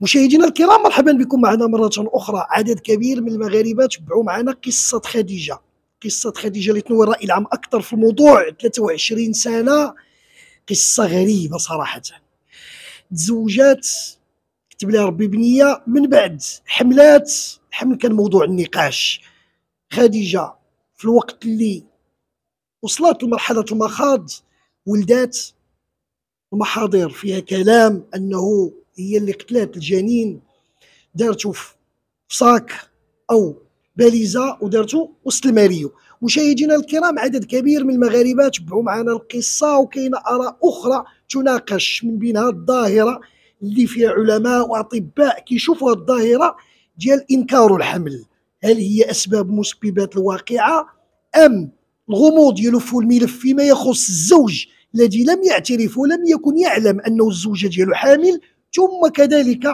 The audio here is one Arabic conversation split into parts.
مشاهدينا الكرام مرحبا بكم معنا مرة أخرى. عدد كبير من المغاربة تبعوا معنا قصة خديجة. قصة خديجة اللي تنور الرأي العام أكثر في الموضوع. 23 سنة. قصة غريبة صراحة. تزوجات كتب لها ربي بنية. من بعد حملات. الحمل كان موضوع النقاش. خديجة في الوقت اللي وصلت لمرحلة المخاض ولدات المحاضر. فيها كلام أنه هي اللي قتلات الجنين دارته في صاك أو باليزه ودارته وسط الماريو مشاهدينا الكرام عدد كبير من المغاربة تبعوا معنا القصة وكاينة آراء أخرى تناقش من بينها الظاهرة اللي فيها علماء وأطباء كيشوفوا الظاهرة ديال إنكار الحمل. هل هي أسباب مسببات الواقعة أم الغموض في الملف فيما يخص الزوج الذي لم يعترف ولم يكن يعلم أنه الزوجة ديالو حامل ثم كذلك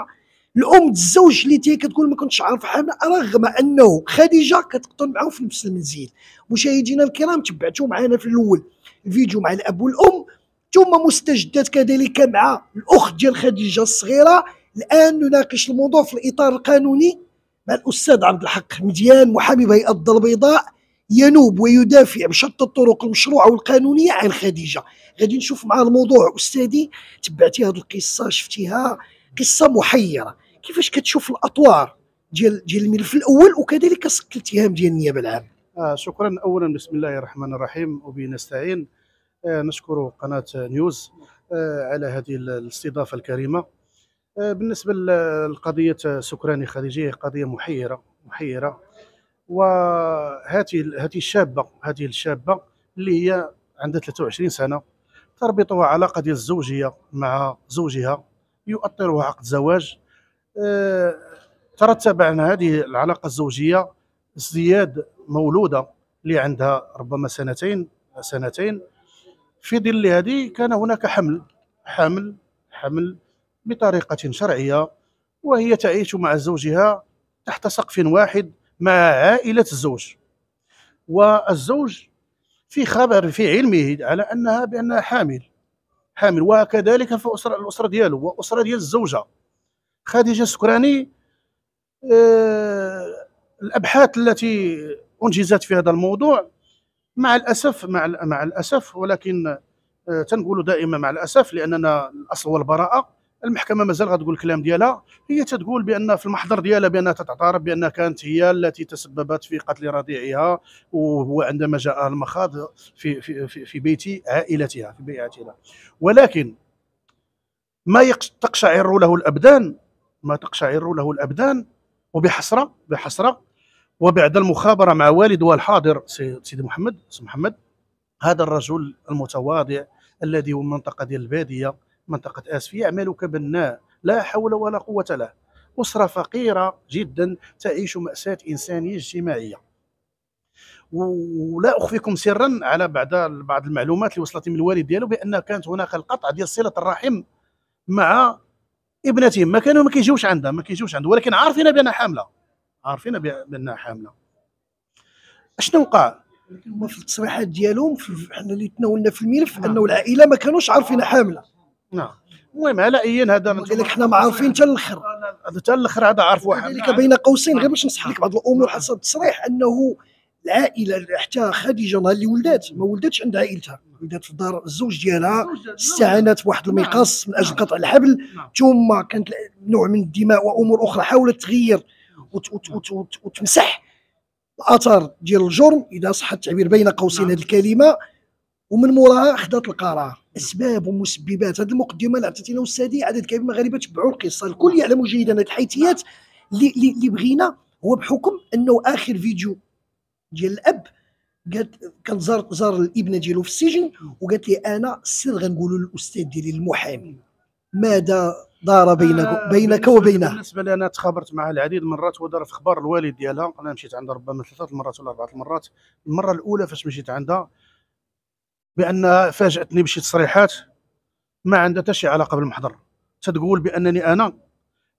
الأم الزوج اللي تي كتقول ما كنتش عارف حامله رغم أنه خديجة كتقتل معه في نفس المنزل. مشاهدينا الكرام تبعتوا معنا في الأول الفيديو مع الأب والأم ثم مستجدات كذلك مع الأخت ديال خديجة الصغيرة. الآن نناقش الموضوع في الإطار القانوني مع الأستاذ عبد الحق مديان محامي الضرب البيضاء. ينوب ويدافع بشتى الطرق المشروعة والقانونية عن خديجة. غادي نشوف مع الموضوع أستاذي تبعتي هذه القصة شفتيها؟ قصة محيرة. كيفاش كتشوف الأطوار ديال ديال الملف الأول وكذلك الاتهام ديال النيابة العامة؟ آه شكرا. اولا بسم الله الرحمن الرحيم وبه نستعين آه نشكر قناة نيوز آه على هذه الاستضافة الكريمة. آه بالنسبة لقضية سكراني خديجة قضية محيرة محيرة. وهذه هذه الشابة هذه الشابة اللي هي عندها 23 سنة تربطها علاقه ديال الزوجية مع زوجها يؤطرها عقد زواج. أه ترتب عن هذه العلاقة الزوجية ازدياد مولودة اللي عندها ربما سنتين سنتين. في ظل هذه كان هناك حمل حمل حمل بطريقة شرعية وهي تعيش مع زوجها تحت سقف واحد مع عائلة الزوج. والزوج في خبر في علمه على أنها بأنها حامل. حامل وكذلك في أسرة الأسرة ديالو وأسرة ديال الزوجة. خديجة السكراني آه الأبحاث التي أنجزت في هذا الموضوع مع الأسف مع مع الأسف ولكن آه تنقول دائما مع الأسف لأننا الأصل والبراءة. المحكمة مازال غتقول الكلام ديالها. هي تتقول بأن في المحضر ديالها بأنها تتعترف بأنها كانت هي التي تسببت في قتل رضيعها وهو عندما جاء المخاض في في في, في بيت عائلتها في بيعتها ولكن ما تقشعر له الأبدان ما تقشعر له الأبدان وبحسرة بحسرة وبعد المخابرة مع والد الحاضر سيدي محمد سي محمد هذا الرجل المتواضع الذي هو من منطقه ديال البادية. منطقة آسفية يعمل كبناء لا حول ولا قوة له. أسرة فقيرة جدا تعيش مأساة إنسانية اجتماعية. ولا أخفيكم سرا على بعد بعض المعلومات اللي وصلت من الوالد ديالو بأن كانت هناك القطع ديال صلة الرحم مع ابنتهم ما كانوا ما كيجيوش عندها ما كيجيوش عنده ولكن عارفين بأنها حاملة. عارفين بأنها حاملة. أشنو وقع؟ هما في التصريحات ديالهم حنا اللي تناولنا في الملف نعم. أنه العائلة ما كانوش عارفين حاملة. نعم. المهم على أي هذا قال لك حنا ما عارفين حتى الآخر. حتى الآخر هذا عارف واحد. ذلك بين قوسين غير باش نصح لك بعض الأمور حسب التصريح أنه العائلة حتى خديجة نهار اللي ولدات ما ولدتش عند عائلتها. ولدت في دار الزوج ديالها استعانت بواحد المقص من أجل قطع الحبل. ثم كانت نوع من الدماء وأمور أخرى حاولت تغير وتمسح الآثار ديال الجرم إذا صح التعبير بين قوسين. هذه الكلمة ومن موراها خدات القرار. أسباب ومسببات. هذه المقدمة اللي عطيتينا أستاذي عدد كبير من المغاربة تبعوا القصة. الكل يعلم جيدا الحيثيات اللي, اللي بغينا هو بحكم أنه آخر فيديو ديال الأب قالت كان زار زار الابنة ديالو في السجن وقالت لي أنا السر غنقولوا للأستاذ ديالي المحامي. ماذا دار بينك آه بينك وبينها بالنسبة لي أنا تخابرت معها العديد من المرات ودار في أخبار الوالد ديالها. أنا مشيت عندها ربما ثلاثة مرات ولا أربعة مرات المرة الأولى فاش مشيت عندها بأن فاجأتني بشي تصريحات ما عندها حتى شي علاقة بالمحضر. تتقول بأنني أنا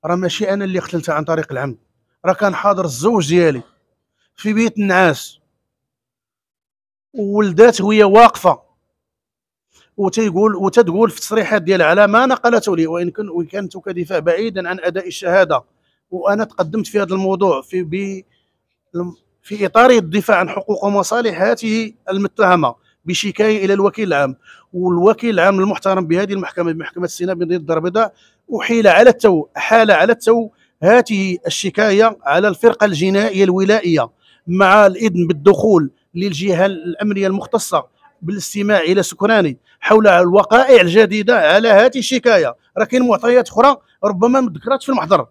راه ماشي أنا اللي قتلتها عن طريق العمد راه كان حاضر الزوج ديالي في بيت النعاس. وولدات وهي واقفة. وتيقول وتتقول في التصريحات ديالها على ما نقلته لي. وإن كن وإن كانت كدفاع بعيدا عن أداء الشهادة. وأنا تقدمت في هذا الموضوع في في إطار الدفاع عن حقوق ومصالح هذه المتهمة. بشكاية إلى الوكيل العام. والوكيل العام المحترم بهذه المحكمة بمحكمه سيناء بمدينه الدار البيضاء وحيل على التو حال على التو هذه الشكاية على الفرقة الجنائية الولائية مع الإذن بالدخول للجهة الأمنية المختصة بالاستماع إلى سكراني حول الوقائع الجديدة على هذه الشكاية. راه كاين معطيات أخرى ربما ما في المحضر.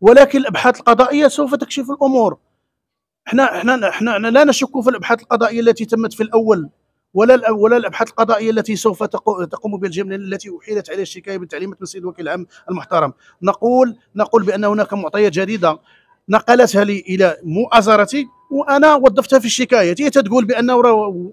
ولكن الأبحاث القضائية سوف تكشف الأمور. إحنا إحنا إحنا لا نشك في الأبحاث القضائية التي تمت في الأول ولا ولا الأبحاث القضائية التي سوف تقوم بها الجهه التي أحيلت عليها الشكاية بتعليمات من السيد الوكيل العام المحترم. نقول نقول بأن هناك معطيات جديدة نقلتها لي إلى مؤازرتي وأنا وظفتها في الشكاية. هي تقول بأنه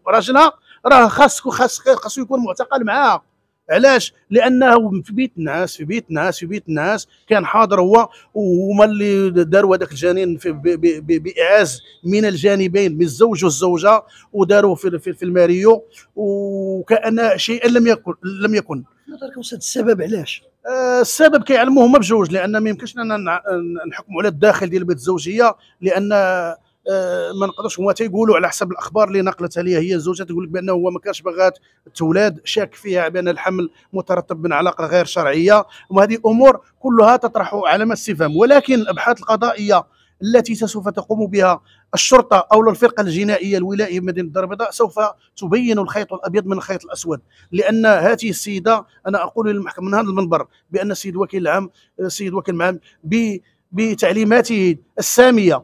راجلها راه خاص خاص خاصو يكون معتقل معاها. علاش؟ لأنه في بيت الناس في بيت الناس في بيت الناس كان حاضر هو وهما اللي داروا هذاك الجنين باعاز من الجانبين من الزوج والزوجة وداروا في, في, في الماريو وكأن شيئا لم يكن لم يكن. السبب علاش؟ آه السبب كيعلموه هما بجوج لأن ما يمكنش اننا نحكموا على الداخل ديال البيت الزوجية لأن ما نقدرش هما تيقولوا على حسب الأخبار اللي نقلتها لي هي الزوجة تقول لك بأنه هو ما كانش باغات تولاد شاك فيها بأن الحمل مترتب من علاقة غير شرعية وهذه أمور كلها تطرح علامه استفهام ولكن الأبحاث القضائية التي سوف تقوم بها الشرطة أو الفرقة الجنائية الولائية بمدينه الدار البيضاء سوف تبين الخيط الأبيض من الخيط الأسود. لأن هذه السيدة أنا أقول للمحكمة من هذا المنبر بأن السيد الوكيل العام السيد الوكيل العام بتعليماته السامية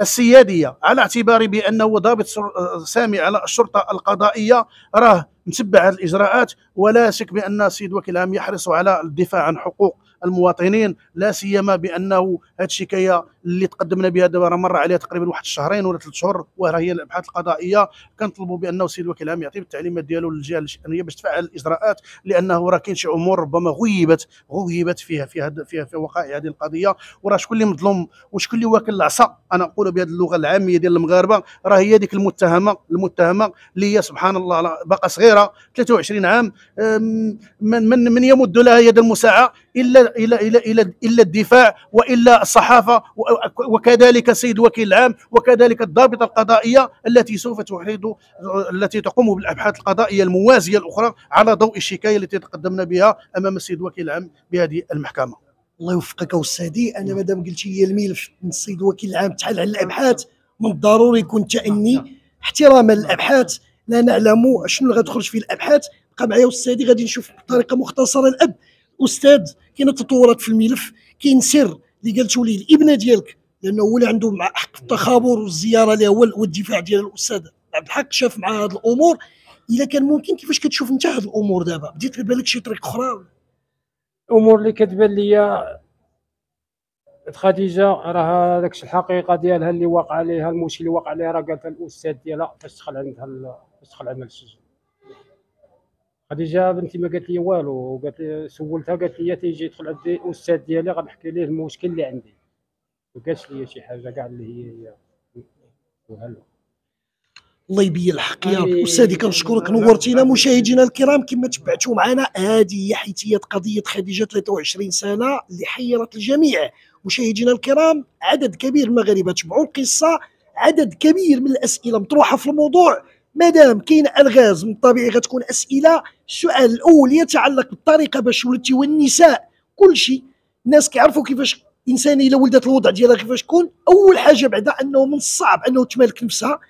السيادية على اعتبار بأنه ضابط سامي على الشرطة القضائية راه متبع هذه الإجراءات ولا شك بأن السيد وكيل العام يحرص على الدفاع عن حقوق المواطنين لا سيما بأنه هذه الشكاية اللي تقدمنا بها دابا راه مر عليها تقريبا واحد الشهرين ولا ثلاث شهور وهي الأبحاث القضائية. كنطلبوا بأنه السيد الوكيل العام يعطي التعليمات ديالو للجهة الشأنية باش تفعل الإجراءات لأنه راه كاين شي أمور ربما غيبت غيبت فيها فيها فيها في وقائع هذه القضية. وراه شكون اللي مظلوم وشكون اللي واكل العصا؟ أنا أقول بهذه اللغة العامية ديال المغاربة راه هي ديك المتهمة المتهمة اللي هي سبحان الله باقا صغيرة 23 عام من من, من يمد لها يد المساعة إلا إلى إلى إلا الدفاع وإلا الصحافة وكذلك السيد الوكيل العام وكذلك الضابطه القضائية التي سوف تحيط التي تقوم بالأبحاث القضائية الموازية الأخرى على ضوء الشكاية التي تقدمنا بها أمام السيد الوكيل العام بهذه المحكمة. الله يوفقك أستاذي. أنا مادام قلت لي الملف من السيد الوكيل العام تحال على الأبحاث من الضروري يكون تاني احتراما للابحاث لا نعلم شنو اللي غتخرج في الأبحاث. بقى معايا أستاذي غادي نشوف بطريقة مختصرة. الأب أستاذ كاين تطورات في الملف كاين سر. اللي قالته لي الابنة ديالك لأنه هو اللي عنده مع حق التخابر والزيارة اللي هو والدفاع ديال الاستاذ عبد الحق شاف مع هذه الأمور اذا كان ممكن كيفاش كتشوف أنت هذه الأمور دابا؟ بديت تبان لك شي طريق أخرى؟ الأمور اللي كتبان ليا خديجة راه داكشي الحقيقة ديالها اللي واقع عليها المشكل اللي واقع عليها راه قالتها الأستاذ ديالها فاش دخل عندها فاش دخل عندها السجن خديجه بنتي ما قالت لي والو قالت لي سولتها قالت لي تيجي يدخل عندي الأستاذ ديالي غنحكي ليه المشكل اللي عندي. ما قالش لي شي حاجة كاع اللي هي هي. الله يبين الحق يا رب. أستاذي كنشكرك. نورتينا مشاهدينا الكرام كما تبعتوا معنا هذه هي حيثية قضية خديجة 23 سنة اللي حيرت الجميع. مشاهدينا الكرام عدد كبير من المغاربة تبعوا القصة عدد كبير من الأسئلة مطروحة في الموضوع. مادام كاين ألغاز من الطبيعي غتكون أسئلة. السؤال الأول يتعلق بالطريقة باش ولدتي والنساء كل شيء. الناس كيعرفوا كيفاش انسانه إلا ولدت الوضع ديالها كيفاش تكون. أول حاجة بعدا أنه من الصعب أنه تمالك نفسها.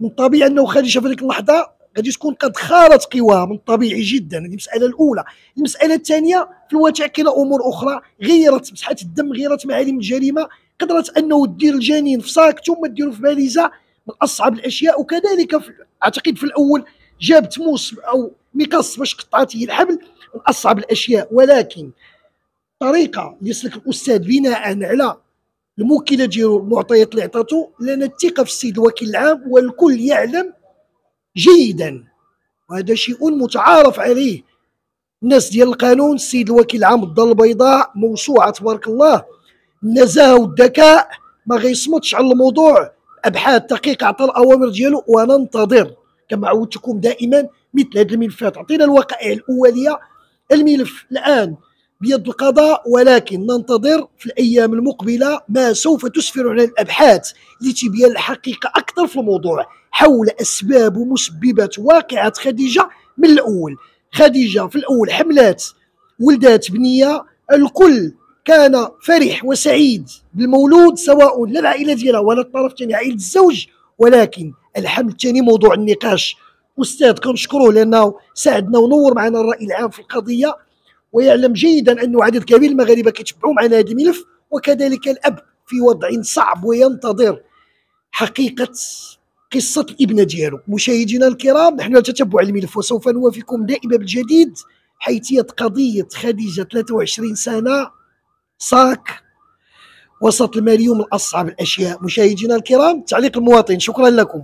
من الطبيعي أنه خديجة في هذيك اللحظة غادي تكون قد خارت قواها من الطبيعي جدا. هذه المسألة الأولى. المسألة الثانية في الواقع كاينة أمور أخرى غيرت مسحه الدم غيرت معالم الجريمة. قدرت أنه دير الجنين في صاك ثم ديرو في باليزة. من أصعب الأشياء وكذلك في أعتقد في الأول جابت موس أو مقص باش قطعت هي الحبل من أصعب الأشياء. ولكن طريقة اللي يسلك الأستاذ بناء على الموكله ديالو المعطيات اللي عطاتو لنا الثقة في السيد الوكيل العام والكل يعلم جيدا. وهذا شيء متعارف عليه الناس ديال القانون السيد الوكيل العام الدار البيضاء موسوعة تبارك الله النزاهه والذكاء ما غيصمتش على الموضوع. أبحاث دقيقه عطى الأوامر ديالو وننتظر. كما عودتكم دائما مثل هذه الملفات عطينا الوقائع الأولية. الملف الآن بيد القضاء ولكن ننتظر في الأيام المقبلة ما سوف تسفر عن الأبحاث لتبيان الحقيقة أكثر في الموضوع حول أسباب ومسببات واقعة خديجة من الأول. خديجة في الأول حملات ولدات بنية. الكل كان فرح وسعيد بالمولود سواء للعائله ديالها ولا الطرف الثاني عائلة الزوج. ولكن الحمل الثاني موضوع النقاش. أستاذ كنشكروه لأنه ساعدنا ونور معنا الرأي العام في القضية ويعلم جيدا أنه عدد كبير من المغاربة كيتبعوا معنا هذا الملف وكذلك الأب في وضع صعب وينتظر حقيقة قصة الابنه ديالو. مشاهدينا الكرام نحن نتتبع الملف وسوف نوافيكم دائما بالجديد حيثيه قضية خديجة 23 سنة. صاك. وسط الماليوم من أصعب الأشياء. مشاهدينا الكرام تعليق المواطن شكرا لكم.